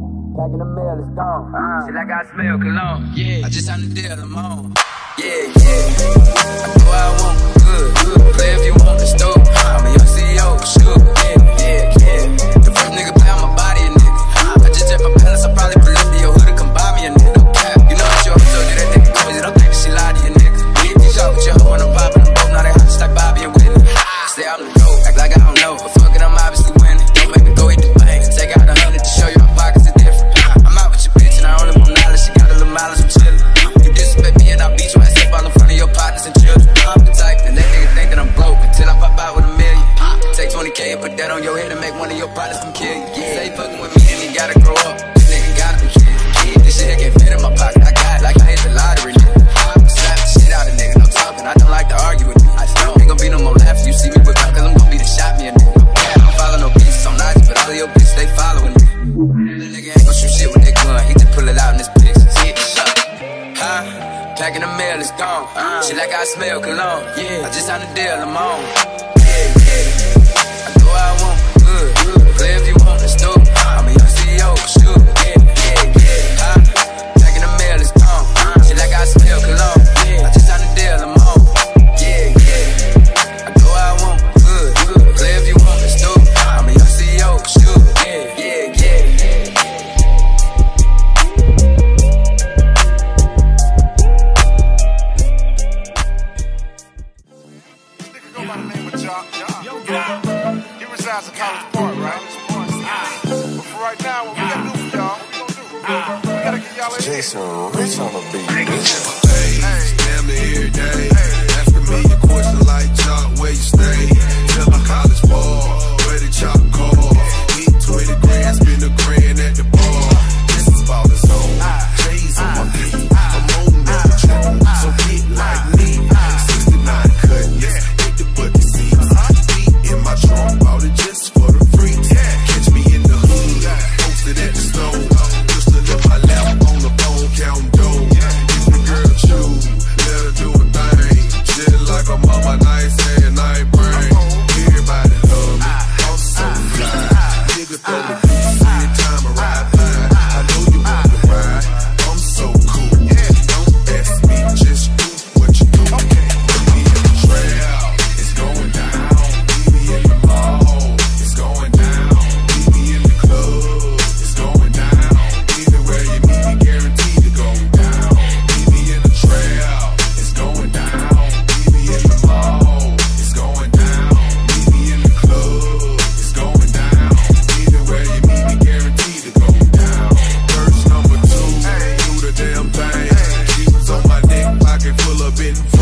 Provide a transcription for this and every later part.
Back in the mail, it's gone. Uh, See, like I smell cologne. Yeah, I just signed the deal, I'm on. Yeah, yeah. I know I want good, good. Play if you want the store. I'm a CEO, sure. Yeah. smell cologne. Yeah, I just signed a deal, I'm on. Jason Rich on the beat. Hey, hey. Damn every day. Hey. After me, your question like chalk, where you been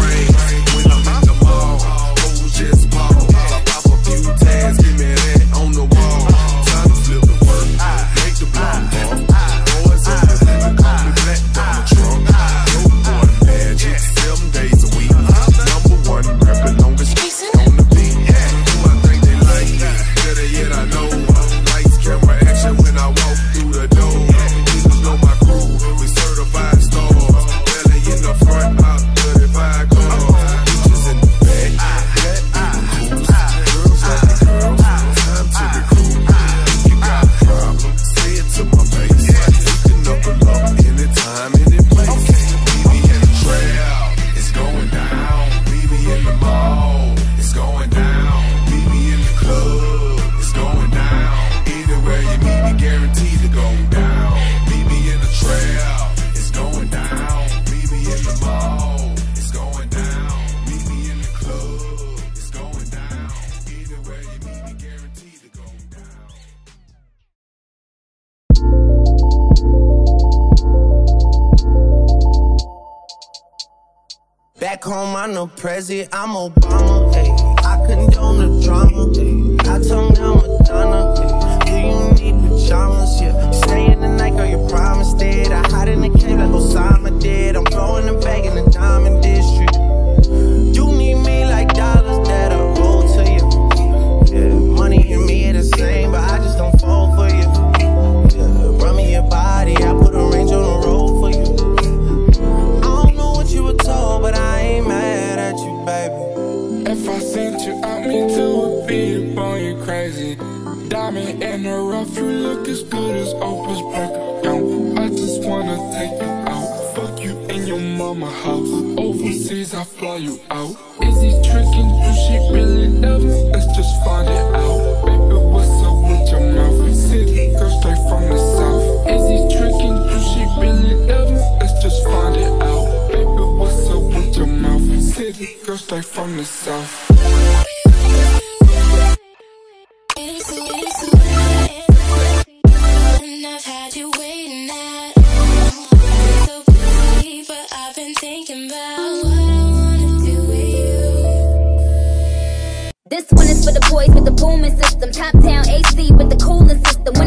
Prezi, I'm a. Fly you out. Is he tricking? Do she really love me? Let's just find it out. Baby, what's up with your mouth? City girl straight from the south. Is he tricking? Do she really love me? Let's just find it out. Baby, what's up with your mouth? City girl straight from the south. With the booming system. Top down AC with the cooling system.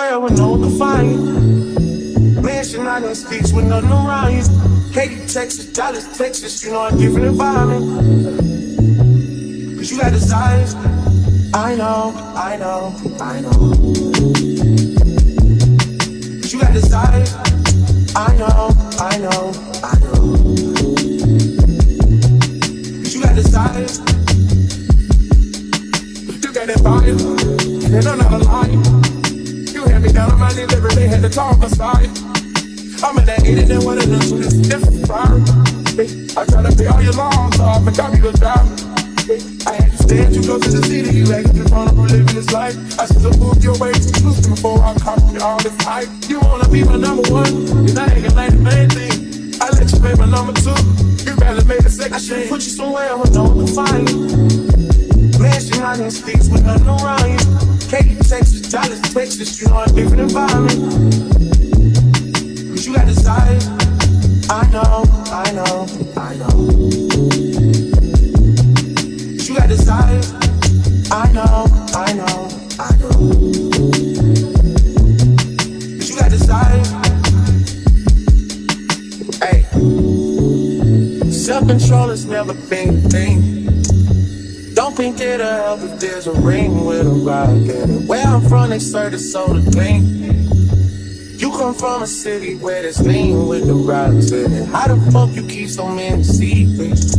Somewhere with no you. Mansion out in sticks with nothing around you. Katy, Texas, Dallas, Texas, you know a different environment. Cause you got desires. I know, I know, I know. Cause you got desires. I know, I know, I know. Cause you got desires. You got that fire, and I'm not a liar. Down on my knees every day, had to talk aside. I'm in that idiot that one of them, so different fire. I try to pay all your loans, so I forgot me to drive. I had to stand you close to the city, you front of her living this life. I should have moved your way too close before I you all this hype. You wanna be my number one, and I ain't gonna like the main thing. I let you pay my number two, you rather made a second change. put you somewhere with no one to find you. Mansion out in sticks with nothing around you. Katy, Texas, Dallas, Texas, you know a different environment. Cause you got desires. I know, I know, I know. Cause you got desires. I know, I know, I know. Cause you got desires. Hey. Self-control has never been a thing. Don't think it'll help if there's a ring with they serve the soda clean. You come from a city where there's lean with the rocks in it. How the fuck you keep so many secrets?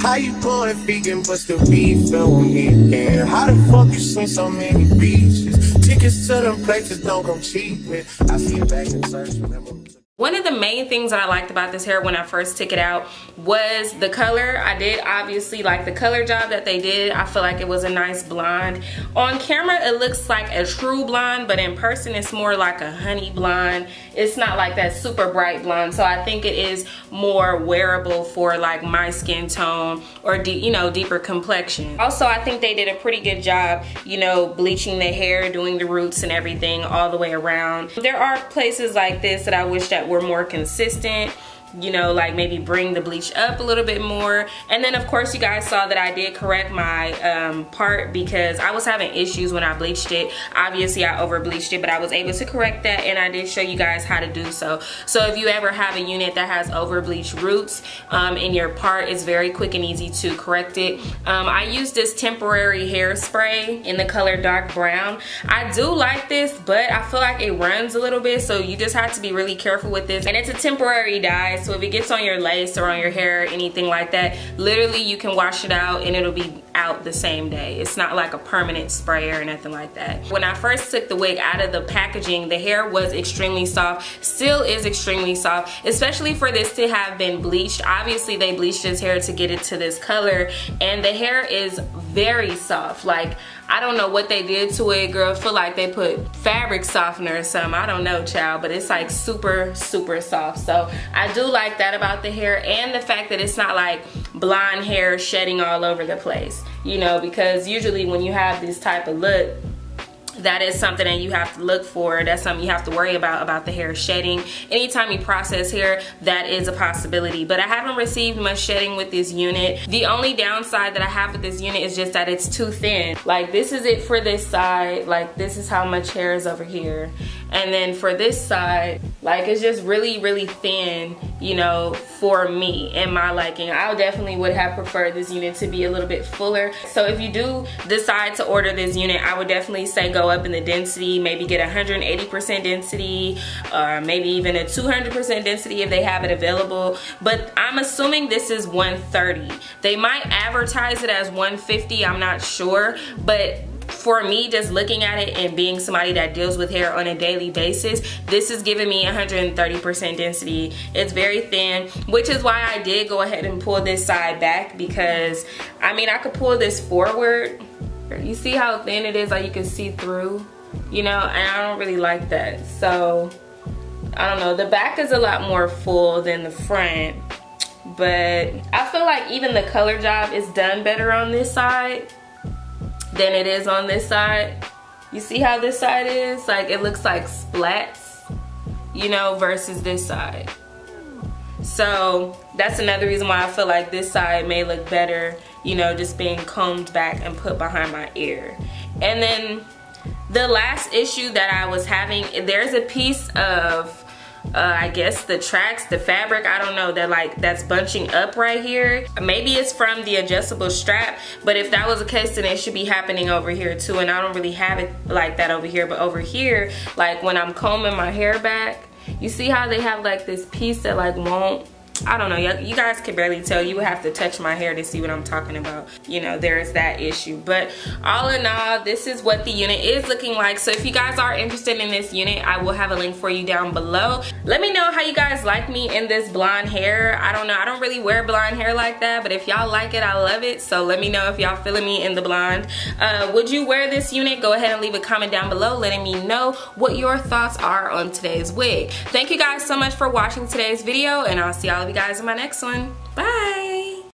How you pouring vegan but still on me again? How the fuck you seen so many beaches? Tickets to them places don't come cheap. man. I see it back in church, remember? One of the main things that I liked about this hair when I first took it out was the color. I did obviously like the color job that they did. I feel like it was a nice blonde. On camera, it looks like a true blonde, but in person, it's more like a honey blonde. It's not like that super bright blonde. So I think it is more wearable for like my skin tone or, you know, deeper complexion. Also, I think they did a pretty good job, you know, bleaching the hair, doing the roots and everything all the way around. There are places like this that I wish that were more consistent you know like maybe bring the bleach up a little bit more. And then of course you guys saw that I did correct my um, part because I was having issues when I bleached it. Obviously I over bleached it but I was able to correct that and I did show you guys how to do so. So if you ever have a unit that has over bleached roots um, in your part it's very quick and easy to correct it um, I use this temporary hairspray in the color dark brown. I do like this but I feel like it runs a little bit so you just have to be really careful with this. And it's a temporary dye so if it gets on your lace or on your hair or anything like that literally you can wash it out and it'll be out the same day. It's not like a permanent sprayer or nothing like that. When I first took the wig out of the packaging, the hair was extremely soft, still is extremely soft, especially for this to have been bleached. Obviously they bleached his hair to get it to this color and the hair is very soft. Like I don't know what they did to it, girl. I feel like they put fabric softener or something. I don't know, child, but it's like super, super soft. So I do like that about the hair and the fact that it's not like blonde hair shedding all over the place, you know, because usually when you have this type of look, that is something that you have to look for. That's something you have to worry about about the hair shedding. Anytime you process hair that is a possibility. But i haven't received much shedding with this unit. The only downside that i have with this unit is just that it's too thin. Like this is it for this side. Like this is how much hair is over here. And then for this side like it's just really really thin you know for me and my liking. I definitely would have preferred this unit to be a little bit fuller. So if you do decide to order this unit i would definitely say go up in the density maybe get 180% density or maybe even a 200% density if they have it available. But i'm assuming this is 130 they might advertise it as 150 i'm not sure. But for me just looking at it and being somebody that deals with hair on a daily basis this is giving me 130% density. It's very thin which is why I did go ahead and pull this side back because I mean I could pull this forward you see how thin it is like you can see through you know and I don't really like that so I don't know the back is a lot more full than the front but I feel like even the color job is done better on this side than it is on this side. You see how this side is? Like it looks like splats, you know, versus this side. So that's another reason why I feel like this side may look better, you know, just being combed back and put behind my ear. And then the last issue that I was having, there's a piece of uh, I guess the tracks, the fabric, I don't know, that like that's bunching up right here. Maybe it's from the adjustable strap, but if that was the case, then it should be happening over here too. And I don't really have it like that over here, but over here, like when I'm combing my hair back, you see how they have like this piece that like won't I don't know, you guys can barely tell. You would have to touch my hair to see what I'm talking about. You know, there's that issue. But all in all, this is what the unit is looking like. So if you guys are interested in this unit, I will have a link for you down below. Let me know how you guys like me in this blonde hair. I don't know, I don't really wear blonde hair like that, but if y'all like it, I love it. So let me know if y'all feeling me in the blonde. Uh, would you wear this unit? Go ahead and leave a comment down below letting me know what your thoughts are on today's wig. Thank you guys so much for watching today's video and I'll see y'all you guys in my next one. Bye.